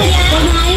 Yeah.